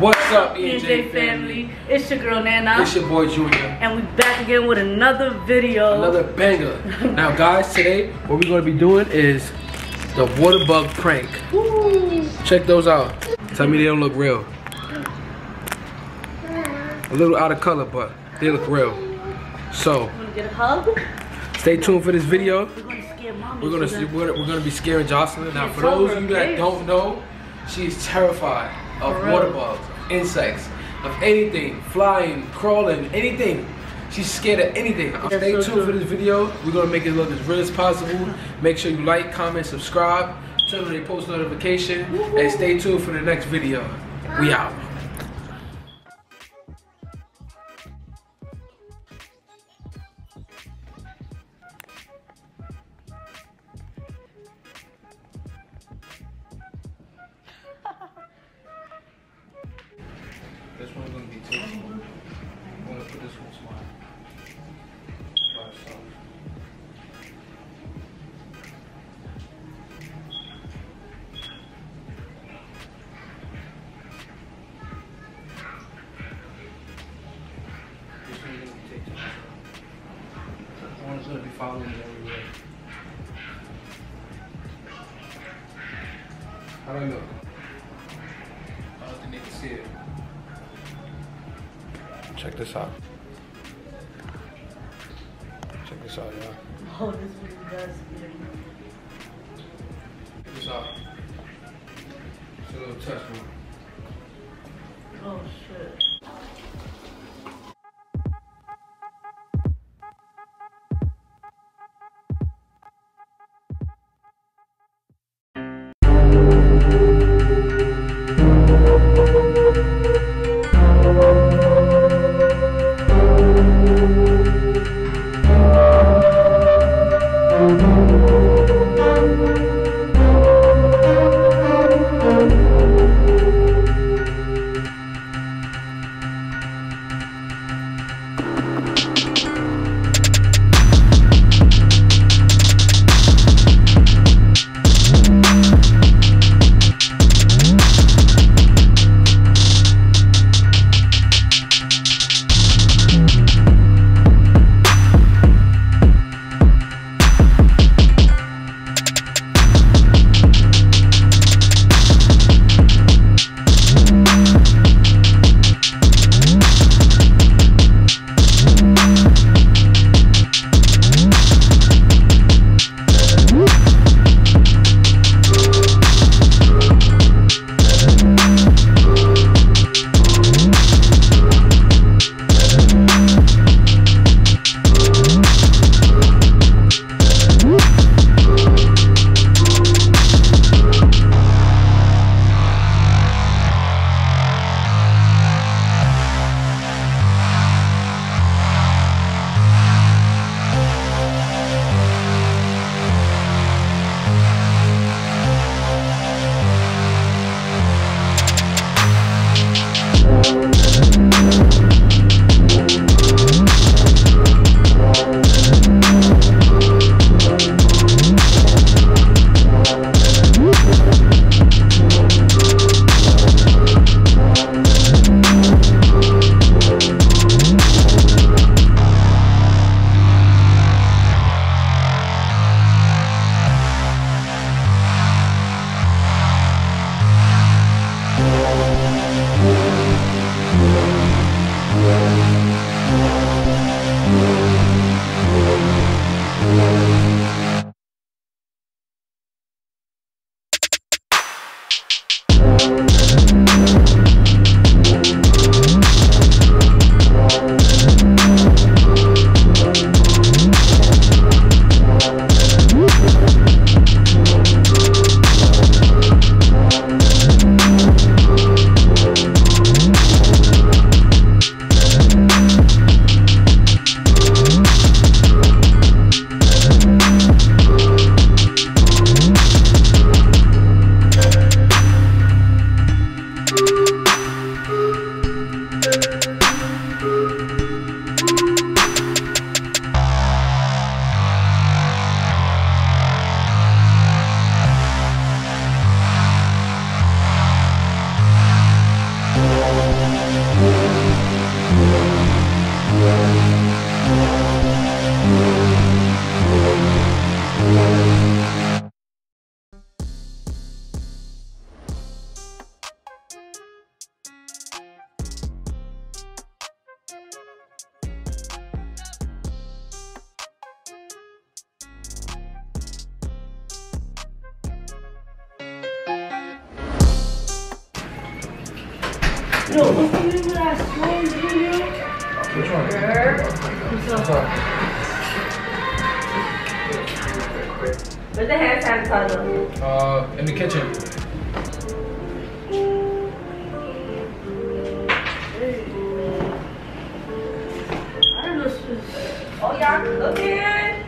What's up, E&J E&J family? family? It's your girl Nana, It's your boy Junior. and we back again with another video. Another banger. now, guys, today what we're gonna be doing is the water bug prank. Woo. Check those out. Tell me they don't look real. A little out of color, but they look real. So, Wanna get a hug? stay tuned for this video. We're gonna scare mommy. We're gonna we're, we're gonna be scaring Jocelyn. Now, for those of you that don't know, she's terrified of water bugs, insects, of anything, flying, crawling, anything. She's scared of anything. Stay tuned for this video. We're gonna make it look as real as possible. Make sure you like, comment, subscribe, turn on your post notification, and stay tuned for the next video. We out. This out. Check this out, y'all. Oh, this really does. Check this out. It's a little test one. Oh shit. What's up? Where's the hand sanitizer? Uh, in the kitchen. I don't know. She's, Oh, y'all cooking?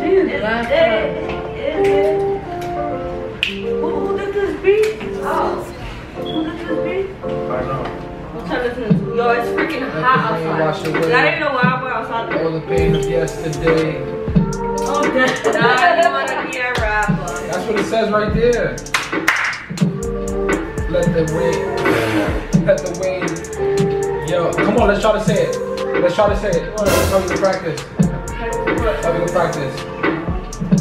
she's Is laughing. it? Is it? Who, who did this beat? Oh, Who did this beat? I know. To? Yo, it's freaking hot Let the rain wash outside. away. Y'all didn't know why I went outside. All the pain of yesterday. Oh. Nah, you be a rapper. That's what it says right there. Let the wind, let the wind. Yo, come on, let's try to say it. Let's try to say it. Let's try to practice. Let me go practice.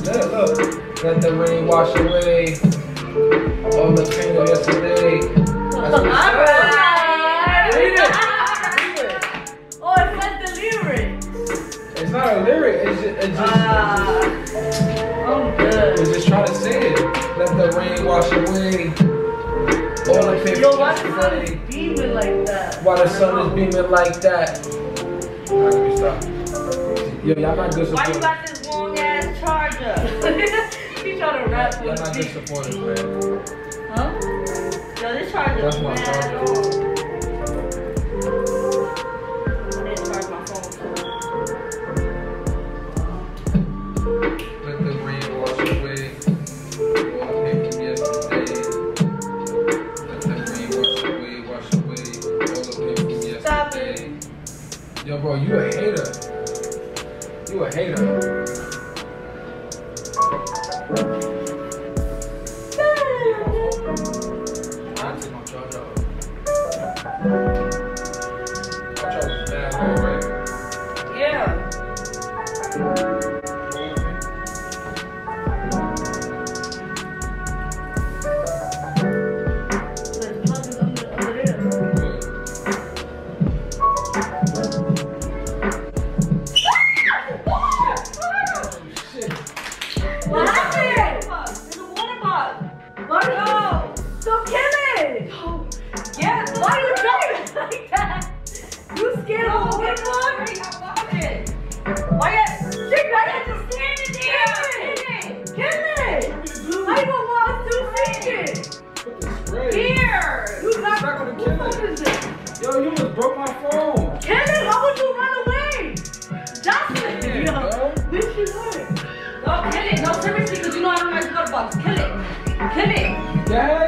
Look, look. Let the rain wash away all the pain of yesterday. Why the sun is beaming like that? While the sun is beaming like that. Alright, let me stop. Yo, y'all not good why you got this long ass charger? He trying to rap Y'all with not me. good supporters, man. Huh? Yo, this charger That's is my mad charger. Hater. Yo, you just broke my phone. Kill it! Why would you run away? Jocelyn! Damn, Yo, this shit hurt. No, kill it. No, seriously, because you know I don't like water bugs. Kill it. Kill it. Yeah,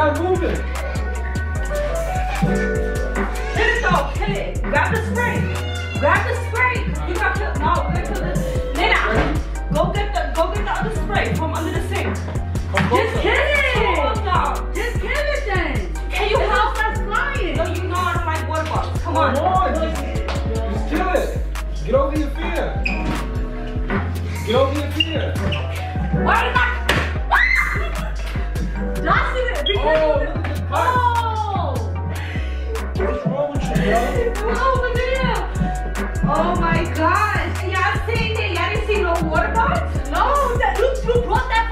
Gotta move it. Kill it though, kill it. Grab the spray. Grab the spray. You got to no, go to the Nina. Go get the go get the other spray from under the sink. Just kill it! Come on, Just kill it then! Can you help? us flying! No, you know I don't like water bugs. Come on. Come on, just, kill it. Get over your fear. Get over your fear. Why you not? Jocelyn! Oh, look! What's wrong with you, bro? Oh my gosh. Y'all seen it? Y'all didn't see no water? No, that, you brought that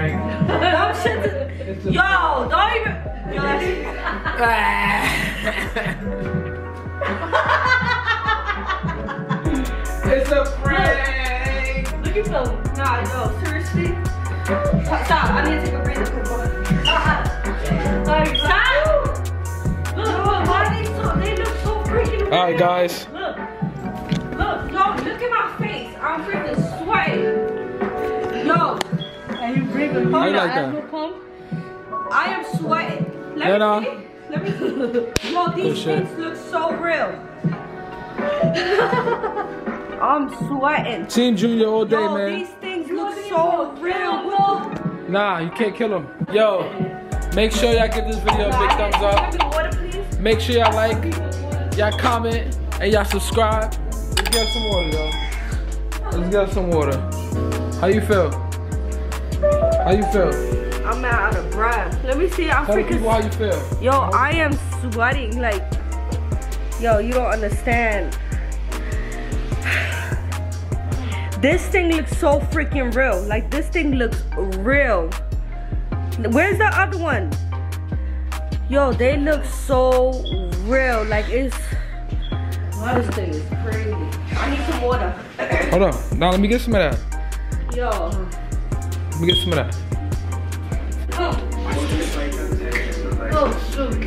This is a prank. Them shit It's a- yo, don't even, yo, It's a prank. Look at you feeling? Nah, yo, seriously. Stop, I need to take a breather. Like, Stop! Look, look, why they so, they look so freaking All right, guys. Look, look, yo, look at my face. I'm freaking sweating. Yo, and you bring a How you you like that? pump? I am sweating. Let Yeah, me see. Let me see. Yo, these shit. things look so real. I'm sweating. Team Junior all day, Yo, man. these things look so real. What the- Nah, you can't kill him. Yo, make sure y'all give this video a big thumbs up. Water. Make sure y'all like, y'all comment, and y'all subscribe. Let's get some water, yo. Let's get some water. How you feel? How you feel? I'm out of breath. Let me see. I'm Tell the people freaking. how you feel. Yo, I am sweating. Like, yo, you don't understand. This thing looks so freaking real. Like, this thing looks real. Where's the other one? Yo, they look so real. Like, it's. This thing is crazy. I need some water. Hold on. Now let me get some of that. Yo. Let me get some of that. Oh, shoot.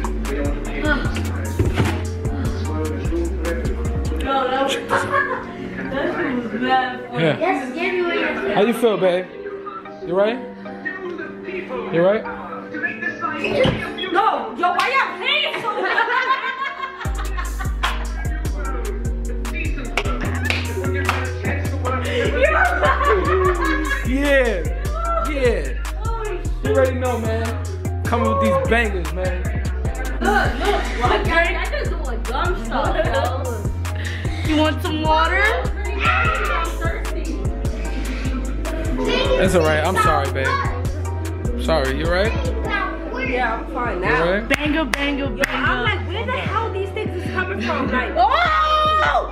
No, that was, that shit was bad. funny. Yeah. Yes, give me what you're How you feel, babe? You right? You right? No, yo, why y'all playing so Yeah. Yeah. You already know, man. Coming with these bangers, man. Look, look, what? I just doing dumb stuff, yo. You want some water? That's alright. I'm sorry, babe. Sorry. You right? Yeah, I'm fine now. right? Banger, banger, banger. I'm like, where the hell these things is coming from? Like, Oh!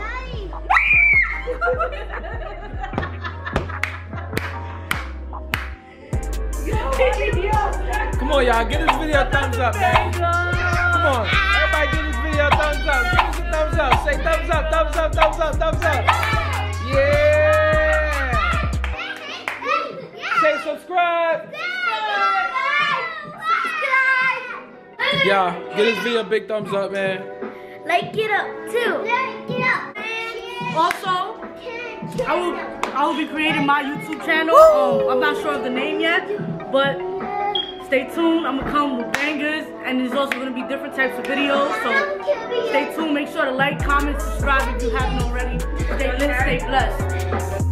Come on, y'all. Give this video a thumbs up, man. Come on. Everybody give this video a thumbs up. Give us a thumbs up. Say thumbs up, thumbs up, thumbs up, thumbs up. Yeah. Say subscribe. Y'all, give this video a big thumbs up, man. Like it up too. Like it up. Also, I will, I will be creating my YouTube channel. Um, I'm not sure of the name yet, but stay tuned. I'm gonna come with bangers, and there's also gonna be different types of videos. So stay tuned. Make sure to like, comment, subscribe if you haven't already. Stay lit, stay blessed.